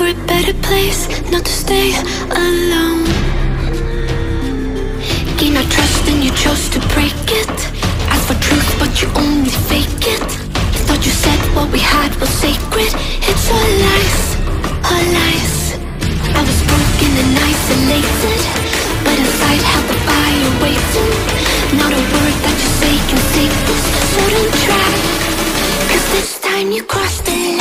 for a better place, not to stay alone. Gain our trust and you chose to break it. Ask for truth, but you only fake it. Thought you said what we had was sacred. It's all lies, all lies. I was broken and isolated, but inside held the fire waiting. Not a word that you say can save us so don't try. Cause this time you crossed the line.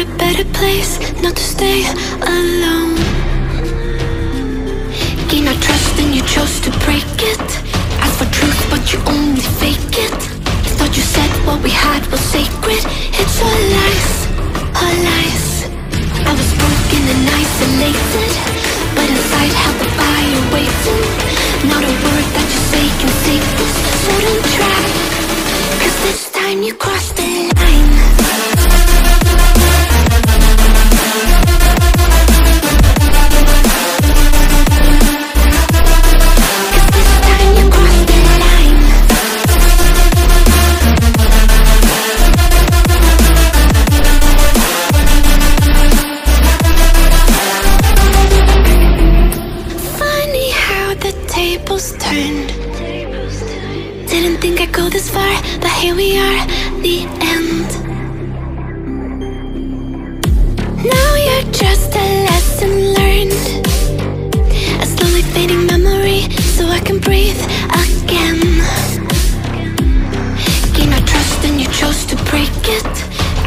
A better place, not to stay alone. Gain our trust and you chose to break it. Ask for truth, but you only fake it. Thought you said what we had was sacred. It's all lies, all lies. I was broken and isolated, but inside held the fire waiting. Not a word that you say can save this, so don't try. Cause this time you crossed the far, but here we are, the end. Now you're just a lesson learned. A slowly fading memory, so I can breathe again. Gain our trust and you chose to break it.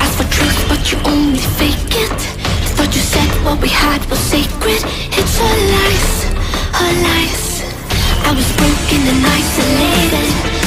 Ask for truth, but you only fake it. Thought you said what we had was sacred. It's all lies, all lies. I was broken and isolated,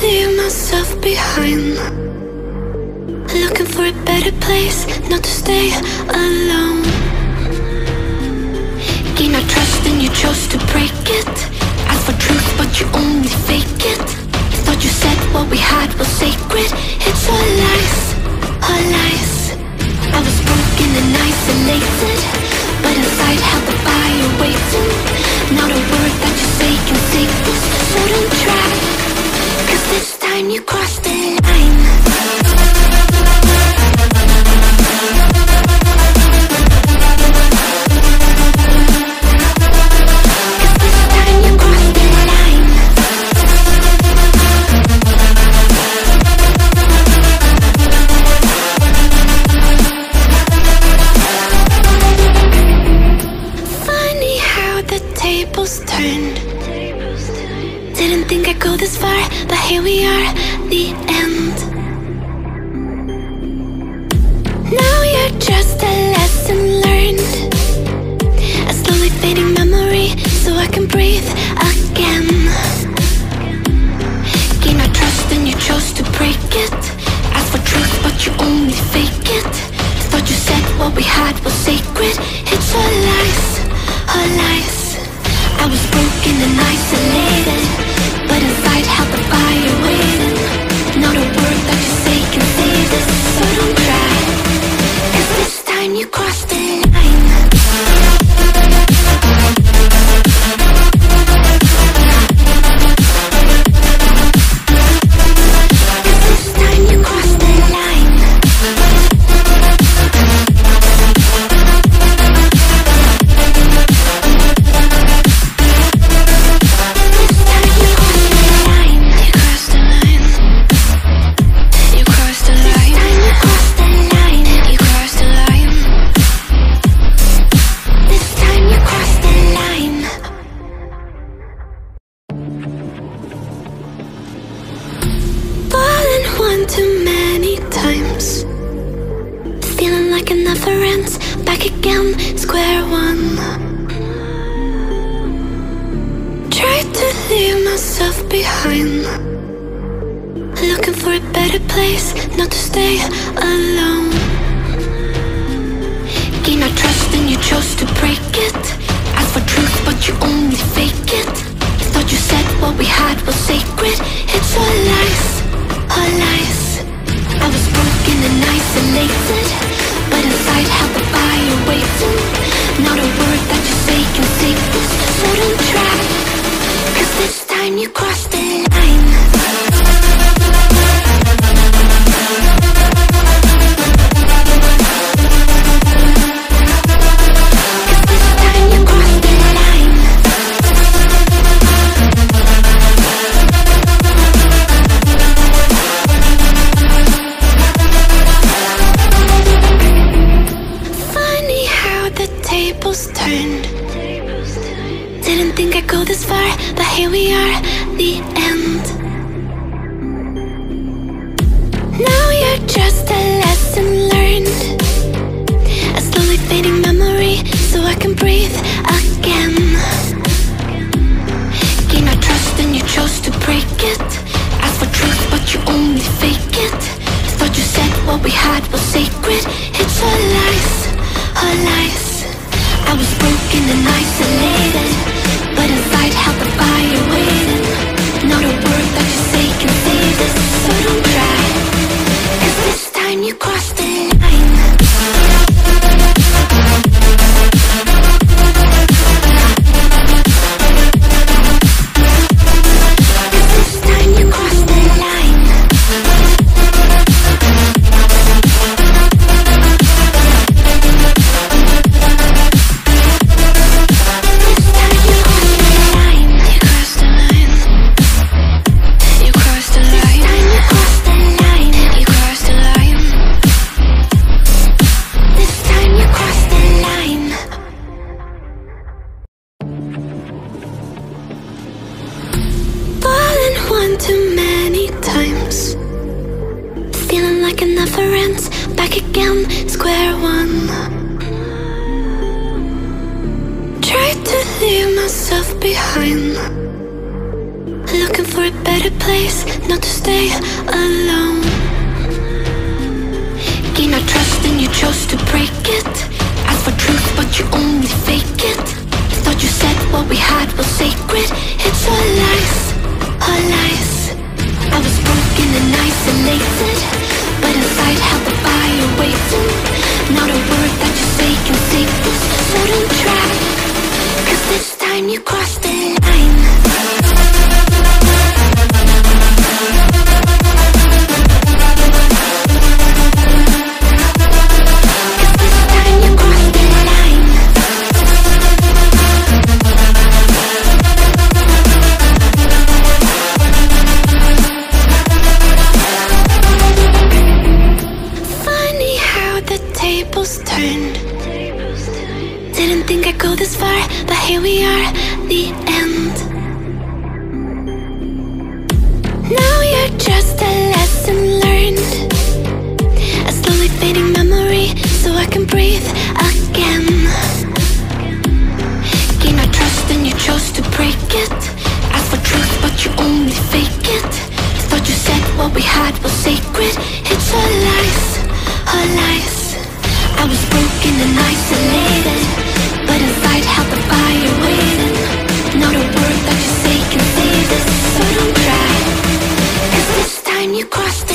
leave myself behind. Looking for a better place, not to stay alone. Gain our trust and you chose to break it. Ask for truth, but you only fake it. Thought you said what we had was sacred. It's all lies, all lies. I was broken and isolated, but inside held the fire waiting. Not a word that you say can save this, crossed. I didn't think I'd go this far, but here we are, the end. Now you're just a lesson learned. A slowly fading memory, so I can breathe again. Gain our trust and you chose to break it. Ask for truth, but you only fake it. Thought you said what we had was sacred. It's all lies, all lies. Behind. Looking for a better place, not to stay alone. Gain our trust and you chose to break it. Ask for truth, but you only fake it. Thought you said what we had was sacred. It's all lies, all lies. I was broken and isolated, but inside held the fire waiting. Tables turned. Didn't think I'd go this far, but here we are, the end. Now you're just a lesson learned. A slowly fading memory, so I can breathe again. Gain our trust and you chose to break it. Ask for truth, but you only fake it. Thought you said what we had was sacred. It's all and Back again, square one. Tried to leave myself behind. Looking for a better place, not to stay alone. Gain our trust and you chose to break it. Ask for truth, but you only fake it. Thought you said what we had was sacred. It's all lies, all lies. I was broken and isolated, but inside held the fire. Not a word that you say can save this, so don't this time you crossed the line. We are, the end. Now you're just a lesson learned. A slowly fading memory, so I can breathe again. Gain our trust and you chose to break it. Ask for truth, but you only fake it. Thought you said what we had was sacred. It's all lies, all lies. I was broken and isolated, you crossed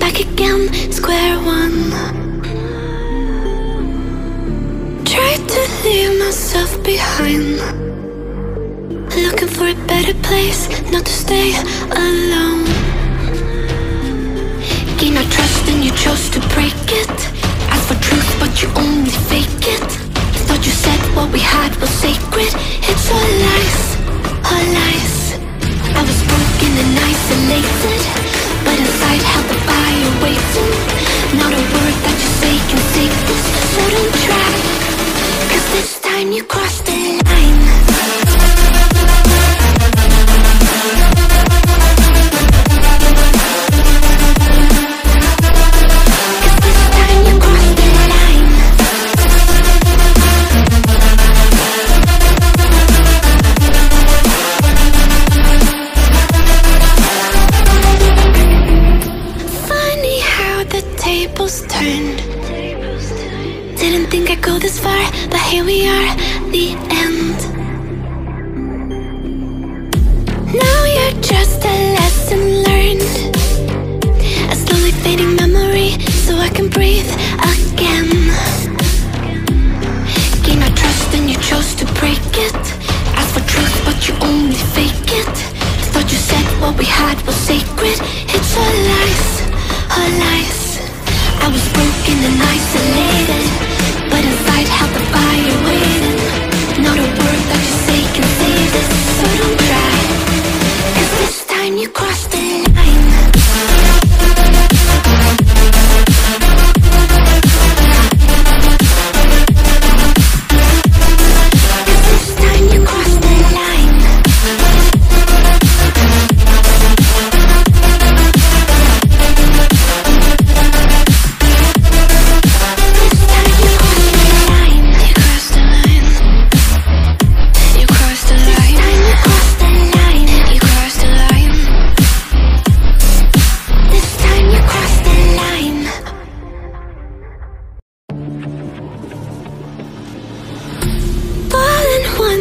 Back again, square one. Tried to leave myself behind. Looking for a better place, not to stay alone. Gain our trust and you chose to break it. Ask for truth, but you only fake it. Thought you said what we had was sacred. It's all lies, all lies. I was broken and isolated, Not a word that you say can save this, so don't this time you crossed the what we had was sacred. It's all lies, all lies. I was broken and isolated, but inside held the fire waiting. Not a word that you say can save this, so don't cry. Cause this time you crossed the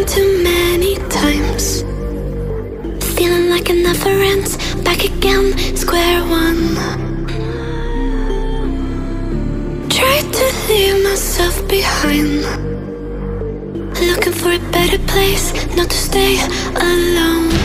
Too many times. Feeling like it never ends. Back again, square one. Tried to leave myself behind. Looking for a better place, not to stay alone